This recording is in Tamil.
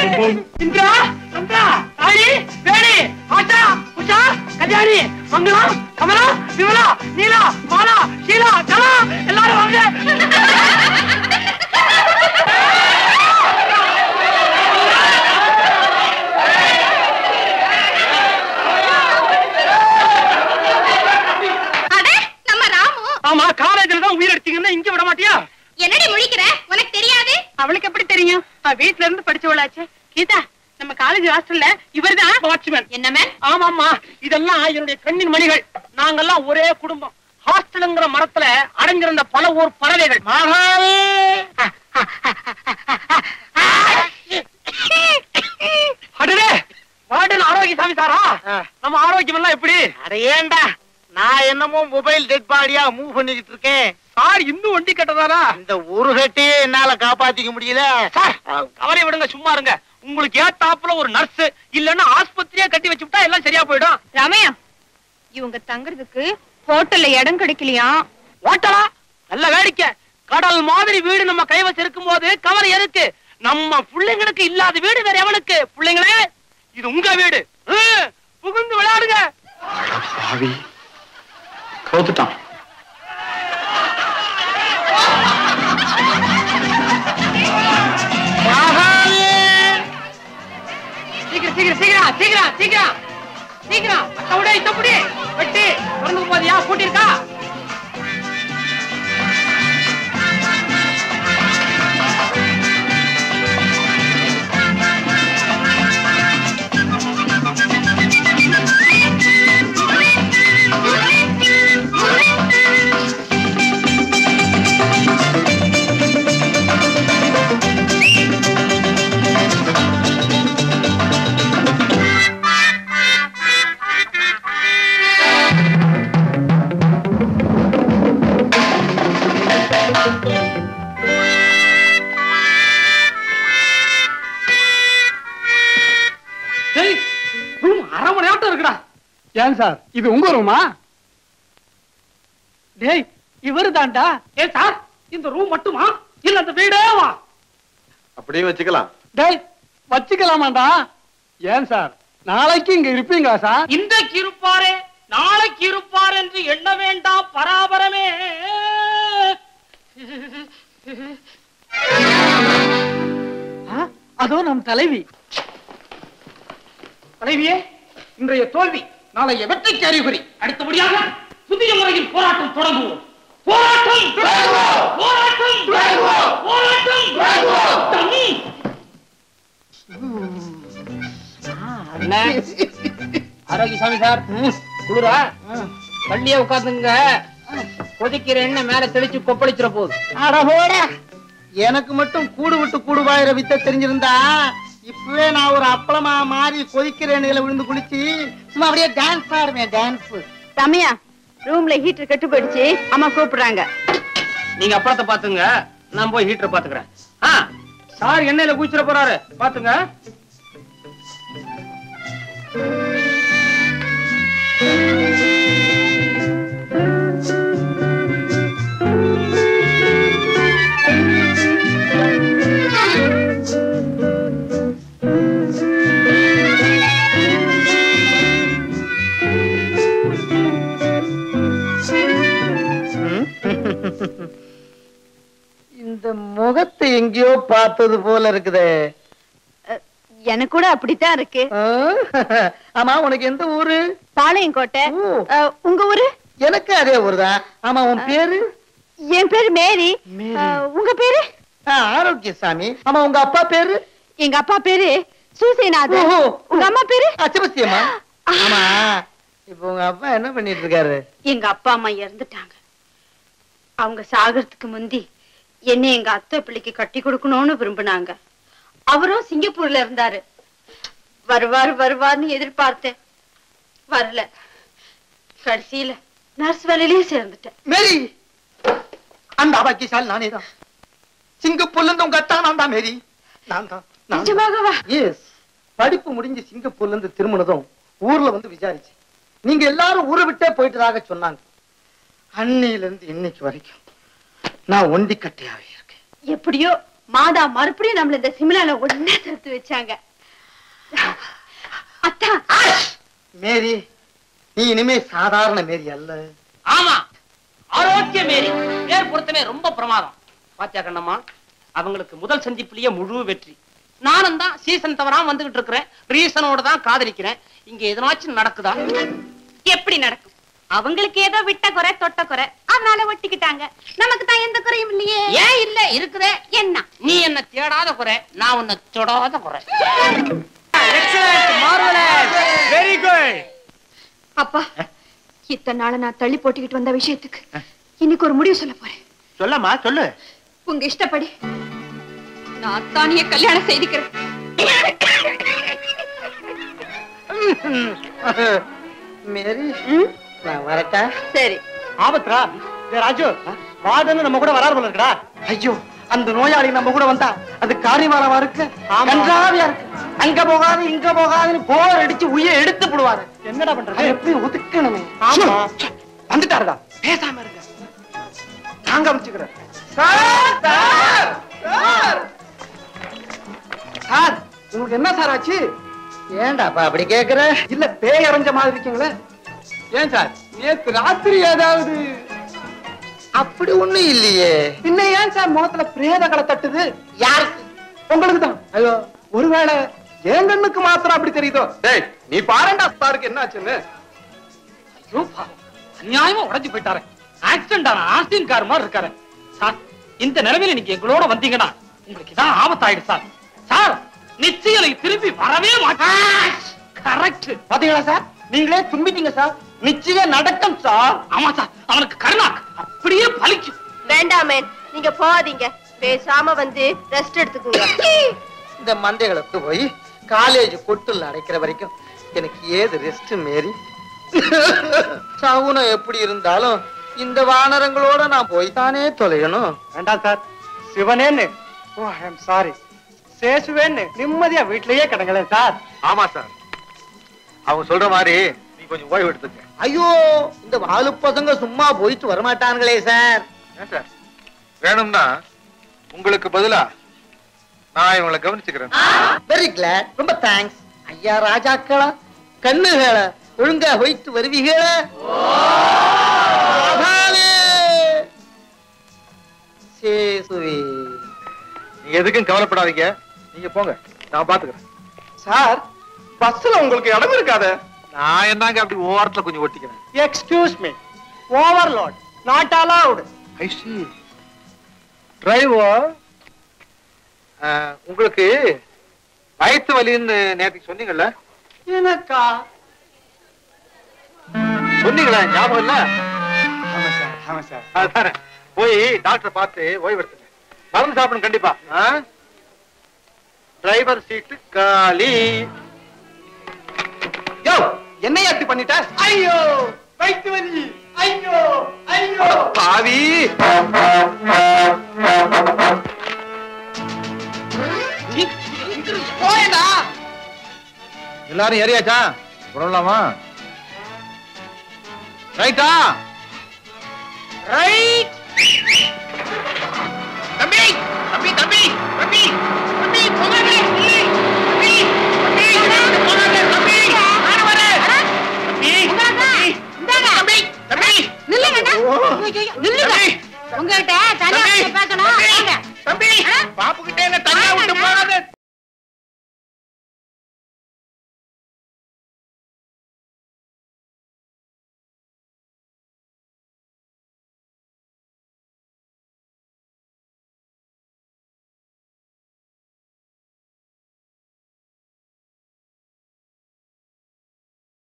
இந்திரா சந்திரா காளி வேணி ஆஷா உஷா கல்யாணி மங்களம் கமலா விமலா நீலா மாலா ஷீலா கலா எல்லாரும் வாங்க. ஆமா காலேஜ்ல தான் உயிர் இங்க விட மாட்டியா? என்னடி முழிக்கிற? உனக்கு தெரியாது? அவளுக்கு எப்படி தெரியும்? வீட்ல இருந்து படிச்சவளாச்சே. கீதா நம்ம காலேஜ் ஹாஸ்டல்ல இவர்தான் வாட்ச்மேன் என்ன மேம் ஆமாமா இதெல்லாம் என்னுடைய கண்ணின் மணிகள். நாங்கெல்லாம் ஒரே குடும்பம். ஹாஸ்டலுங்கிற மரத்துல அடைஞ்சிருந்த பல ஊர் பறவைகள். மகாவே அடடே வார்டன் ஆரோக்கியசாமி சாரா? நம்ம ஆரோக்கியம் எல்லாம் எப்படி? அட ஏன்டா நான் என்னமோ மொபைல் டெட் பாடியா மூவ் பண்ணிக்கிட்டு இருக்கேன். சார் இன்னும் வண்டி கட்டதாரா இந்த ஒரு கட்டியே என்னால காப்பாத்திக்க முடியல. சார் கவலை விடுங்க சும்மா இருங்க. உங்களுக்கு ஏத்தாப்புல ஒரு நர்ஸ் இல்லன்னா ஆஸ்பத்திரியா கட்டி வச்சுட்டா எல்லாம் சரியா போயிடும். ரமயா இவங்க தங்குறதுக்கு ஹோட்டல்ல இடம் கிடைக்கலையா? ஓட்டலா நல்ல வேடிக்கை. கடல் மாதிரி வீடு நம்ம கைவசம் இருக்கும் போது கவலை எதுக்கு? நம்ம பிள்ளைங்களுக்கு இல்லாத வீடு வேற எவனுக்கு? பிள்ளைங்களே இது உங்க வீடு. புகுந்து விளையாடுங்க. பாவி கவுத்துட்டான் சீக்கிரம் சீக்கிரம் சீக்கிரம் சீக்கிரம் இத்தப்படி வெட்டி திறந்து போதியா பூட்டிருக்கா ஏன் சார்? இது உங்க ரூமா டேய் இவரு தான்டா ஏ சார் இந்த ரூம் மட்டுமா? இல்ல அந்த வீடே வா. அப்படியே வச்சுக்கலாம். டேய் வச்சுக்கலாமாண்டா? ஏன் சார்? நாளைக்கு இங்க இருப்பீங்களா சார்? இன்றைக்கு இருப்பாரே நாளைக்கு இருப்பார் என்று எண்ண வேண்டாம் பராபரமே. ஆ, அதோ நம் தலைவி. தலைவியே இன்றைய தோல்வி. நாளைய வெற்றிக்கு அறிகுறி? அடுத்தபடியாக புதிய முறையில் போராட்டம் தொடங்குவோம். போராட்டம் போராட்டம் போராட்டம் அண்ணே. ஆரோக்கியசாமி சார். குளிரா? தள்ளியே உட்காந்துங்க கொதிக்கிற எண்ணெய் மேல தெளிச்சு கொப்பளிச்சிட போகுது அட போடா எனக்கு மட்டும் கூடு விட்டு கூடு பாயிர வித்த தெரிஞ்சிருந்தா இப்பவே நான் ஒரு அப்பளமா மாறி கொதிக்கிற எண்ணெயில விழுந்து குளிச்சு சும்மா அப்படியே டான்ஸ் ஆடுவேன் டான்ஸ் ரமயா ரூம்ல ஹீட்டர் கெட்டு போயிடுச்சு. அம்மா கூப்பிடுறாங்க. நீங்க அப்பளத்தை பாத்துங்க. நான் போய் ஹீட்டர் பாத்துக்கிறேன். சார் எண்ணெயில குச்சிட போறாரு. பாத்துங்க. பார்த்தது போல இருக்குதே. எனக்கு கூட அப்படித்தான் இருக்கு? ஆமா உனக்கு எந்த ஊரு? பாளையங்கோட்டை. உங்க ஊரு? எனக்கு அதே ஊருதான் ஆமா உன் பேரு? என் பேரு மேரி. உங்க பேரு? ஆ, ஆரோக்கியசாமி. ஆமா உங்க அப்பா பேரு? எங்க அப்பா பேரு சூசேநாதன். உங்க அம்மா பேரு? அச்சபஸ்தியம்மா. ஆமா. இப்ப உங்க அப்பா என்ன பண்ணிட்டு இருக்காரு? எங்க அப்பா அம்மா இறந்துட்டாங்க. அவங்க சாகறதுக்கு முந்தி என்னை எங்க அத்தை பிள்ளைக்கு கட்டி கொடுக்கணும்னு விரும்பினாங்க. அவரும் சிங்கப்பூர்ல இருந்தாரு. வருவார் வருவார்னு எதிர்பார்த்தேன். வரல. கடைசியில நர்ஸ் வேலையிலேயே சேர்ந்துட்டேன். மேரி! அந்த அபாக்கியசாலி நானே தான் சிங்கப்பூர்ல இருந்து உங்க அத்தா நான் தான் மேரி. நான் தான் நிஜமாகவா? எஸ் படிப்பு முடிஞ்சு சிங்கப்பூர்ல இருந்து திரும்பினதும் ஊர்ல வந்து விசாரிச்சு நீங்க எல்லாரும் ஊரை விட்டே போயிட்டதாக சொன்னாங்க. அன்னையில இருந்து இன்னைக்கு வரைக்கும். நான் ஒண்டி கட்டையாவே இருக்கேன். எப்படியோ மாதா மறுபடியும் நம்மள இந்த சிம்லால ஒண்ணா சேர்த்து வச்சாங்க. அத்தா. மேரி நீ இனிமே சாதாரண மேரி அல்ல. ஆமா. ஆரோக்கிய மேரி. பேர் பொருத்தமே ரொம்ப பிரமாதம். பாத்தியா கண்ணம்மா? அவங்களுக்கு முதல் சந்திப்புலயே முழு வெற்றி. நானும் தான் சீசன் தவறாம வந்துகிட்டு இருக்கிறேன். ரீசனோட தான் காதலிக்கிறேன். இங்க எதனாச்சும் நடக்குதா? எப்படி நடக்கும்? அவங்களுக்கு ஏதோ விட்ட குறை தொட்ட குறை. அதனால ஒட்டிக்கிட்டாங்க. நமக்கு தான் எந்த குறையும் இல்லையே. ஏன் இல்ல? இருக்குதே. என்ன? நீ என்ன தேடாத குறை நான் உன்னை தொடாத குறை. வெரி குட் அப்பா இத்தனை நாள நான் தள்ளி போட்டுக்கிட்டு வந்த விஷயத்துக்கு இன்னைக்கு ஒரு முடிவு சொல்ல போறேன். சொல்லம்மா சொல்லு. உங்க இஷ்டப்படி நான் அத்தானிய கல்யாணம் செய்திக்கிறேன். மேரி வரட்டா. சரி. ஆபத்ரா ராஜு வார்டன் நம்ம கூட வராது போல இருக்குடா. ஐயோ அந்த நோயாளி நம்ம கூட வந்தா அது காரியமானவா இருக்கு. கன்றாவியா இருக்கு? அங்க போகாது இங்க போகாதுன்னு போர் அடிச்சு உயிரை எடுத்து போடுவாரு. என்னடா பண்றது? எப்படி ஒதுக்கணுமே? ஆமா. வந்துட்டாருடா. பேசாம இருங்க. நாங்க அமைச்சுக்கிறேன் சார் சார் சார். சார் உங்களுக்கு என்ன சார் ஆச்சு? ஏண்டாப்பா அப்படி கேக்குற? இல்ல பேய் அரைஞ்ச மாதிரி இருக்கீங்களே? ஏன் சார்? நேத்து ராத்திரி ஏதாவது? அப்படி ஒண்ணும் இல்லையே. பின்ன ஏன் சார் முகத்துல பிரேதங்களை தட்டுது? யாருக்கு? உங்களுக்கு தான். ஐயோ ஒருவேளை என் கண்ணுக்கு மாத்திரம் அப்படி தெரியுதோ? டேய் நீ பாருண்டா சாருக்கு என்ன ஆச்சுன்னு ஐயோ. அநியாயமா உடைஞ்சு போயிட்டாரு. ஆக்சிடென்ட் ஆன ஆஸ்டின் கார் மாதிரி இருக்காரு. சார் இந்த நிலைமையில நீங்க எங்களோட வந்தீங்கன்னா உங்களுக்கு இதான் ஆபத்தாயிடு சார். சார் நிச்சயம் திரும்பி வரவே மாட்டேன். கரெக்ட் பாத்தீங்களா சார்? நீங்களே தும்பிட்டீங்க சார். நிச்சயம் நடக்கும் சார். ஆமா சார். அவனுக்கு கருணா. அப்படியே பலிக்கும் வேண்டாமே நீங்க போகாதீங்க. பேசாம வந்து ரெஸ்ட் எடுத்துக்கோங்க. இந்த மந்தைகளுக்கு போய் காலேஜ் கொட்டுல அடைக்கிற வரைக்கும் எனக்கு ஏது ரெஸ்ட் மேரி? சகுனம் எப்படி இருந்தாலும் இந்த வானரங்களோட நான் போய் தானே தொலையணும். வேண்டாம் சார். சிவனேன்னு. ஓ ஐ எம் சாரி சேசுவேன்னு நிம்மதியா வீட்லயே கிடங்களேன் சார். ஆமா சார். அவங்க சொல்ற மாதிரி கொஞ்சம் ஓய்வு எடுத்துக்க ஐயோ இந்த வாலு பசங்க சும்மா போயிட்டு வரமாட்டானுங்களே சார். சார்? வேணும்னா உங்களுக்கு பதிலா நான் இவங்களை கவனிச்சுக்கிறேன். வெரி கிளாட் ரொம்ப தேங்க்ஸ் ஐயா ராஜாக்களா கண்ணுகள ஒழுங்கா போயிட்டு வருவீங்கள சேசுவே. நீங்க எதுக்கும் கவலைப்படாதீங்க. நீங்க போங்க. நான் பாத்துக்கிறேன். சார் பஸ்ல உங்களுக்கு இடம் இருக்காது. நான் என்னங்க அப்படி ஓரத்துல கொஞ்சம் ஒட்டிக்கிறேன்? Excuse me overload not allowed I see driver உங்களுக்கு வயிற்று வலின்னு நேற்றுக்கு சொன்னீங்கல்ல? எனக்கா? சொன்னீங்களே? ஞாபகம் இல்ல? ஆமா சார் ஆமா சார். அதானே போய் டாக்டர் பார்த்து ஓய்வு எடுத்துங்க மருந்து சாப்பிடணும் கண்டிப்பா. டிரைவர் சீட்டு காலி. என்னைய அப்படி பண்ணிட்ட? ஐயோ! வயிற்று வலி ஐயோ! ஐயோ பாவி! போயடா! எல்லாரும் ஏறியாச்சா? புறலாமா ரைட்டா? ரைட்! தம்பி! தம்பி தம்பி தம்பி!